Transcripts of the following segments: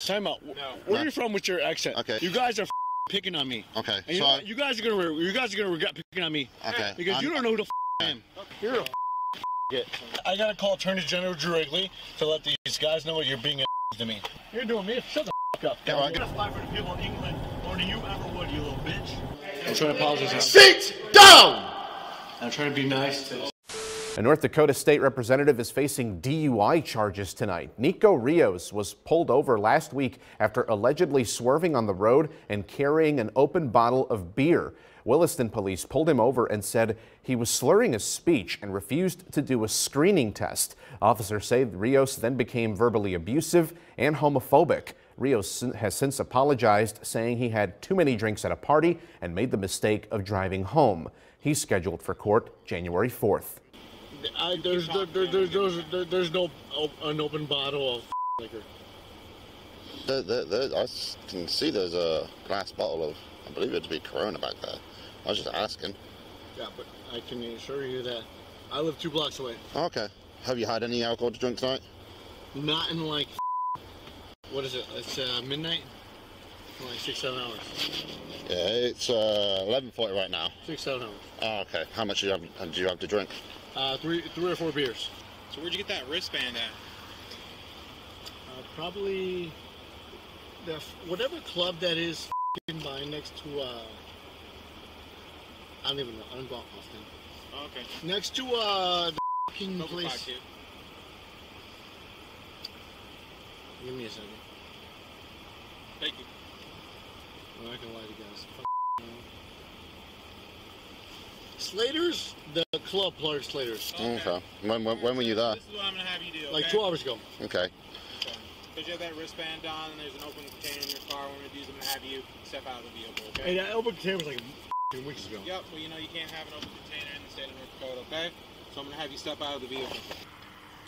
Time out. Where are you from with your accent? Okay. You guys are picking on me. Okay, And you, so know you guys are gonna re- you guys are gonna regret picking on me. Okay, Because you I'm- don't know who the I am. You're a I gotta call Attorney General Drew Wrigley to let these guys know what you're being a to me. You're doing me. Shut the up. Yeah, well, I You're get- gonna fly for the people in England more than you ever would, you little bitch. I'm trying to apologize. sit down. I'm trying to be nice to. A North Dakota state representative is facing DUI charges tonight. Nico Rios was pulled over last week after allegedly swerving on the road and carrying an open bottle of beer. Williston police pulled him over and said he was slurring his speech and refused to do a screening test. Officers say Rios then became verbally abusive and homophobic. Rios has since apologized, saying he had too many drinks at a party and made the mistake of driving home. He's scheduled for court January 4th. I, there's, there, there, there, there's, there, there's no op- an open bottle of liquor. There, there, there, I can see there's a glass bottle of, I believe it to be Corona back there. I was just asking. Yeah, but I can assure you that I live two blocks away. Okay. Have you had any alcohol to drink tonight? Not in like, what is it? It's uh, midnight? Like six, seven hours. Yeah, it's uh, 11:40 right now. Six, seven hours. Oh, okay. How much do you have? Do you have to drink? Uh, three, three or four beers. So where'd you get that wristband at? Uh, probably the whatever club that is by next to. Uh, I don't even know. I don't go out often. Oh, okay. Next to uh, the Coca place. Give me a second. Thank you. I'm not gonna lie to you guys. Fuck no. Slater's, the club player Slater's. Okay. When, when, when were you there? This is what I'm gonna have you do. Okay? Like two hours ago. Okay. Because you have that wristband on and there's an open container in your car. What I'm gonna do is I'm gonna have you step out of the vehicle. Okay? Hey, that open container was like f***ing weeks ago. Yep. Well, you know you can't have an open container in the state of North Dakota. Okay? So I'm gonna have you step out of the vehicle.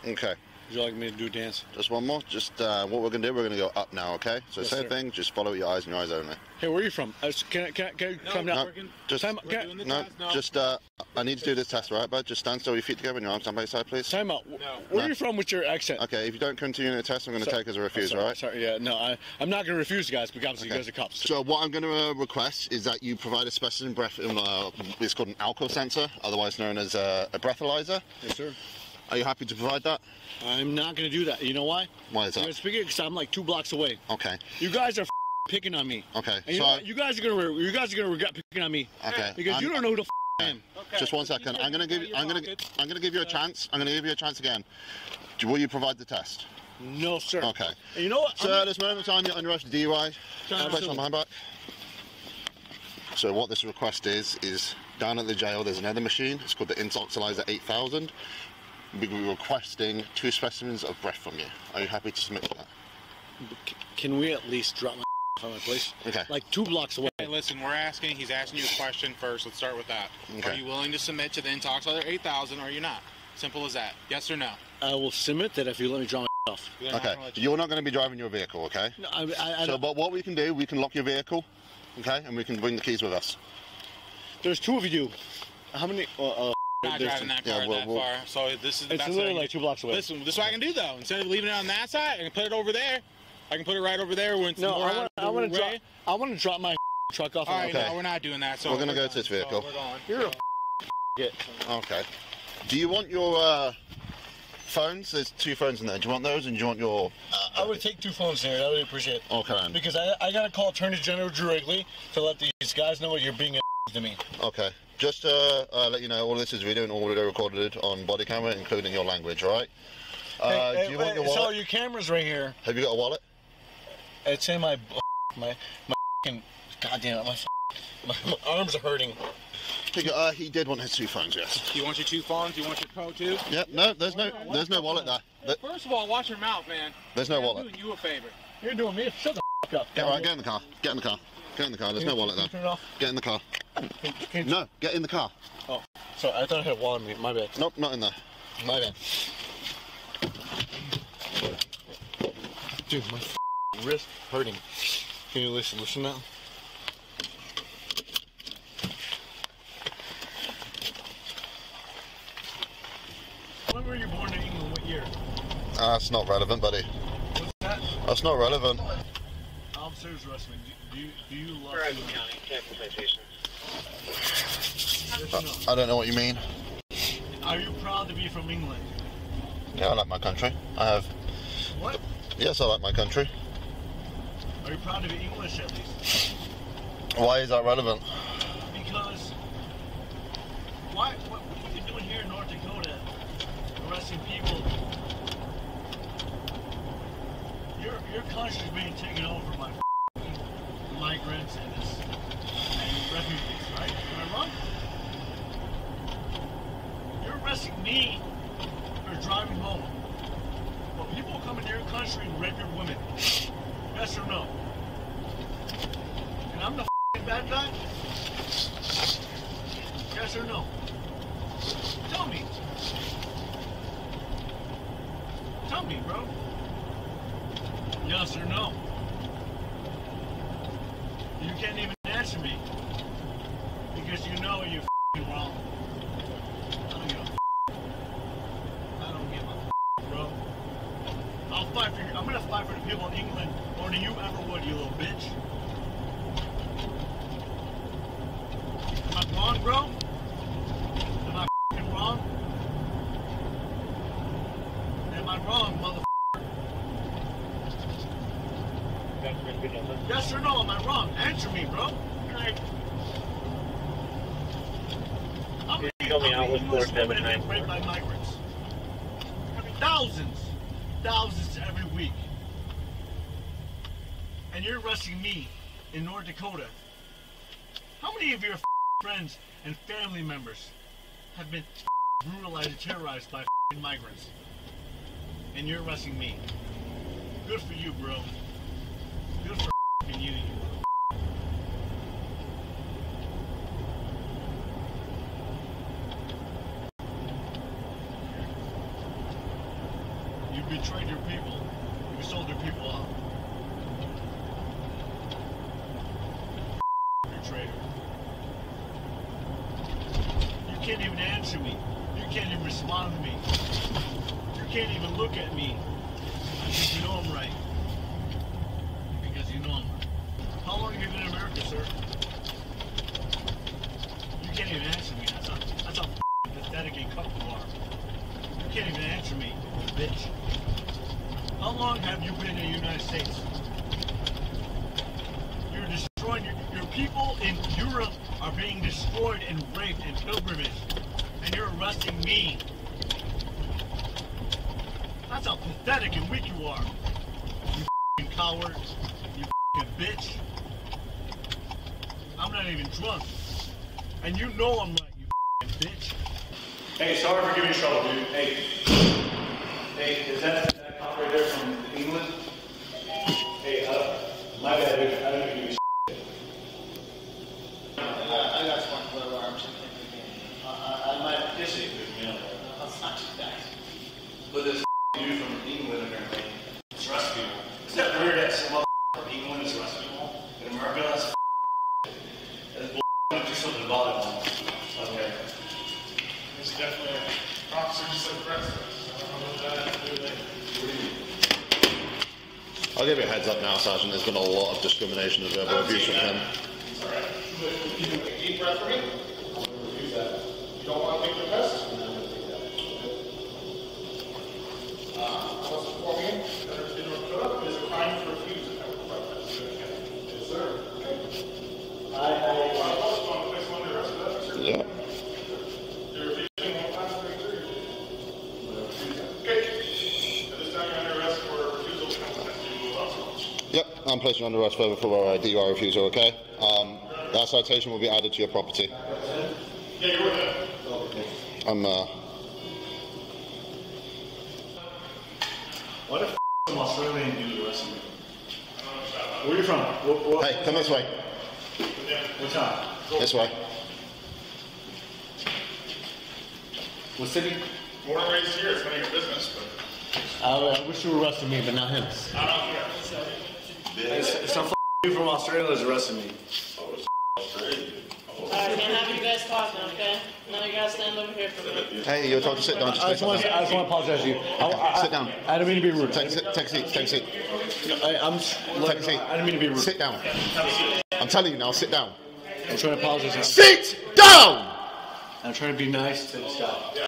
Okay. Would you like me to do a dance? Just one more. Just uh, what we're gonna do. We're gonna go up now. Okay. So Yes, same sir. thing. Just follow your eyes and your eyes only. Hey, where are you from? Uh, can I, can I, can I No, come down? we're Just Time, We're can, doing the no. test. No. Just uh, I need to do this test, right? But just stand still, your feet together, and your arms down by your side, please. time out. No. Where No. are you from with your accent? Okay. If you don't continue the test, I'm gonna Sorry. take as a refuse, sorry, right? Sorry, yeah, no, I, I'm not going to refuse, guys, because obviously Okay. you guys are cops. So what I'm going to uh, request is that you provide a specimen breath. Uh, it's called an alcohol sensor, otherwise known as uh, a breathalyzer. Yes, sir. Are you happy to provide that? I'm not going to do that. You know why? Why is I'm that? speaking because I'm like two blocks away. Okay. You guys are picking on me. Okay. And you, so know what? you guys are gonna you guys are gonna regret picking on me okay. because I'm- you don't know who the I am. Okay. Just one So you second. said I'm gonna give you. I'm gonna. I'm gonna give you a chance. I'm gonna give you a chance again. Do- Will you provide the test? No, sir. Okay. And you know what? So at this moment in time, you're under arrest for DUI. Absolutely. Place on my back. So what this request is is down at the jail. There's another machine. It's called the Intoxilyzer 8000. We'll be requesting two specimens of breath from you. Are you happy to submit to that? Can we at least drop my on my place? Okay. Like two blocks away. Hey, listen, we're asking, he's asking you a question first. Let's start with that. Okay. Are you willing to submit to the Intoxilyzer 8000 or are you not? Simple as that. Yes or no? I will submit that if you let me draw my off. Then I'm Okay. gonna you- You're not going to be driving your vehicle, okay? No, I, I, I So, but what we can do, we can lock your vehicle, okay, and we can bring the keys with us. there's two of you. How many? Uh, uh, I'm not driving that yeah, car well, that well- far. So this is It's that's literally like two blocks away. Listen, this is what I can do though. Instead of leaving it on that side, I can put it over there. I can put it right over there when it's no, more I want, I want to drop. I want to drop my truck off. All on right, Okay. no, we're not doing that. So We're gonna go done. to this So vehicle. we're going. You're a get. Okay. Do you want your uh, phones? There's two phones in there. Do you want those, and do you want your? I would take two phones there. I would appreciate it. Okay. Because I, I gotta call Attorney General Drew Wrigley to let these guys know what you're being a to me. Okay. Just to uh, let you know, all this is video and audio recorded on body camera, including your language, all right? Uh, Hey, hey, do you want your wait, so wallet? your camera's right here. Have you got a wallet? It's in my my my goddamn it, my, my my arms are hurting. Uh, he did want his two phones, yes. You want your two phones? You want your code too? Yep. No, there's no, there's no wallet there. First of all, watch your mouth, man. There's no wallet. I'm wallet. doing you a favor. You're doing me. Shut the fuck up. Get, all right, get in the car. Get in the car. Get in the car. There's no wallet there. Turn it off. Get in the car. Can, can No, get in the car. Oh, sorry. I thought I had a wallet. My bad. Nope, not in there. My bad. Dude, my wrist hurting. Can you listen? Listen now. When were you born in England? What year? It's not relevant, buddy. What's that? That's not relevant. Officers arrest me. Do, do you do you love Verizon? County, Tampa Citation. Yes? Uh, I don't know what you mean. Are you proud to be from England? Yeah, I like my country. I have. What? Yes, I like my country. Are you proud to be English at least? Why is that relevant? Because why? What, what are you doing here in North Dakota, arresting people? Your your country's being taken over by migrants and, this, and refugees, right? Am I wrong? You're arresting me for driving home. But people come into your country and rape your women. Yes or no? And I'm the bad guy? Yes or no? Tell me. Tell me, bro. Yes or no? Can't even answer me. Because you know you're wrong. I don't give a f- I don't give a bro. I'll fight for you. I'm gonna fight for the people in England more than you ever would, you little bitch. Am I bro? Am I f***ing wrong? Am I wrong, mother? Yes or no? Am I wrong? Answer me, bro. Like, how many, how out many with US women 479. have been raped by migrants? I mean, thousands, thousands every week. And you're arresting me in North Dakota. How many of your friends and family members have been brutalized and terrorized by migrants? And you're arresting me. Good for you, bro. Good for f***ing you, you mother- You betrayed your people. You sold your people out. Traitor. You can't even answer me. You can't even respond to me. You can't even look at me. Because you know I'm right. Because you know I'm right. How long have you been in America, sir? You can't even answer me. That's how, that's how pathetic and cuck you are. Can't even answer me, bitch. How long have you been in the United States? You're destroying your, your people in Europe are being destroyed and raped and pilgrimage, and you're arresting me. That's how pathetic and weak you are. You coward. You bitch. I'm not even drunk. And you know I'm right, you bitch. Hey, sorry for giving you trouble, dude. Hey, hey, is that, that cop right there from England? Hey, uh, my bad, dude. I didn't give you I got smart clever arms. I, I, I might you do, you know. That's not too bad. But this dude from England apparently is people. Is that weird that some from England is people? In America, that's that's bull. There's something about it. I'll give you a heads up now, Sergeant. There's been a lot of discrimination and verbal abuse from him. All right. You deep breath for me. You don't want to take the test? Uh, I was informing you that in North Dakota, it is a crime to refuse a chemical weapon. Yes, sir. I, I. Want to post on place one of the rest of that, sir? Yeah. You're refusing one classification. Okay. At this time, you're under arrest for refusal to chemical test. You will also. Yep, I'm placing you under arrest further for uh, DUI refusal, okay? Um, that citation will be added to your property. Yeah, you're with it. I'm, uh, Why the f some Australian dude arresting me? Where are you from? What, what, hey, come this way. what town? This way. What city? Born and raised here, it's none of your business, but. I, I wish you were arresting me, but not him. I don't care. Some f- dude from Australia is arresting me. Oh, it's Australia. I can't have you guys talking, okay? Now you gotta stand over here for me. Hey, you're talking. to sit down. Just I just want to, I just want to apologize to you. I, I, Sit down. I, I didn't mean to be rude. Take, a sit- take a seat. Take a seat. I, I'm. Take a seat. I didn't mean to be rude. Sit down. I'm telling you now. Sit down. I'm trying to apologize. Sit down. I'm trying to be nice to this guy.